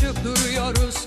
senle duruyoruz.